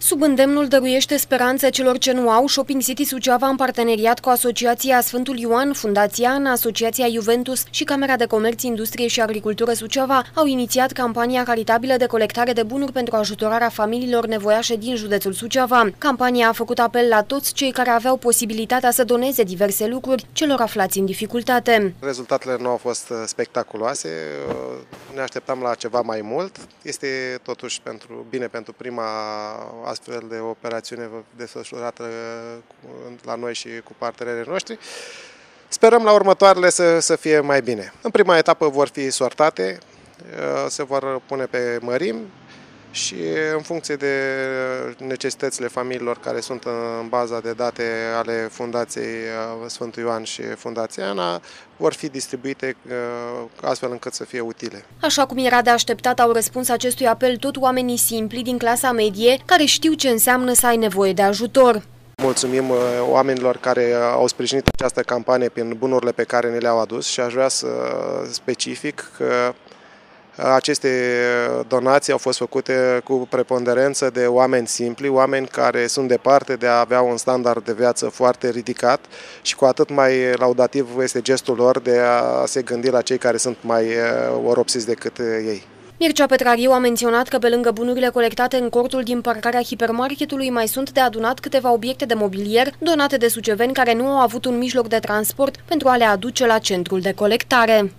Sub îndemnul dăruiește speranțe celor ce nu au, Shopping City Suceava în parteneriat cu Asociația Sfântul Ioan, Fundația ANA, Asociația Juventus și Camera de Comerț, Industrie și Agricultură Suceava au inițiat campania caritabilă de colectare de bunuri pentru ajutorarea familiilor nevoiașe din județul Suceava. Campania a făcut apel la toți cei care aveau posibilitatea să doneze diverse lucruri celor aflați în dificultate. Rezultatele nu au fost uh, spectaculoase, uh, ne așteptam la ceva mai mult. Este totuși pentru bine pentru prima astfel de operațiune desfășurată la noi și cu partenerii noștri. Sperăm la următoarele să, să fie mai bine. În prima etapă vor fi sortate, uh, se vor pune pe mărim și în funcție de necesitățile familiilor care sunt în baza de date ale Fundației uh, Sfântul Ioan și Fundația Ana, vor fi distribuite uh, astfel încât să fie utile. Așa cum era de așteptat, au răspuns acestui apel tot oamenii simpli din clasa medie, care știu ce înseamnă să ai nevoie de ajutor. Mulțumim uh, oamenilor care au sprijinit această campanie prin bunurile pe care ne le-au adus și aș vrea să specific că aceste donații au fost făcute cu preponderență de oameni simpli, oameni care sunt departe de a avea un standard de viață foarte ridicat și cu atât mai laudativ este gestul lor de a se gândi la cei care sunt mai uh, oropsiți decât ei. Mircea Petrariu a menționat că pe lângă bunurile colectate în cortul din parcarea hipermarketului mai sunt de adunat câteva obiecte de mobilier donate de suceveni care nu au avut un mijloc de transport pentru a le aduce la centrul de colectare.